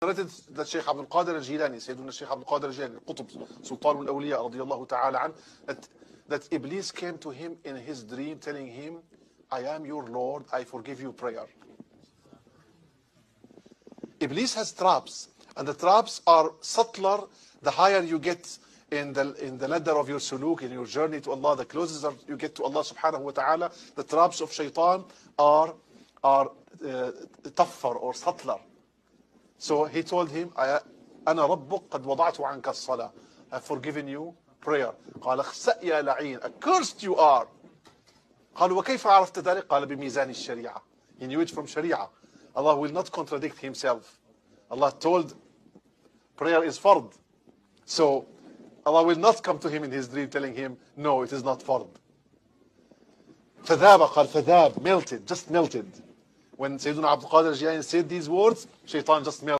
that Sheikh Abdul Qadir al-Jilani, Sheikh Abdul Qadir al-Jilani, Qutb, Sultan al-Awliya radiyallahu that, that Iblis came to him in his dream telling him, I am your Lord, I forgive you prayer. Iblis has traps, and the traps are subtler the higher you get in the in the ladder of your suluk, in your journey to Allah, the closer you get to Allah subhanahu wa ta'ala, the traps of shaitan are are uh, tougher or subtler. So he told him, I, أنا ربك قد وضعت عنك الصلاة. I've forgiven you prayer. قال اخسأ يا لعين. Accursed you are. قالوا وكيف عرفت ذلك؟ قال بميزان الشريعة. He knew it from Sharia. Allah will not contradict himself. Allah told prayer is fard. So Allah will not come to him in his dream telling him, no, it is not fard. فذاب قال فذاب melted, just melted. When Sayyidina Abdul Qadir Jilani said these words, shaitan just melted.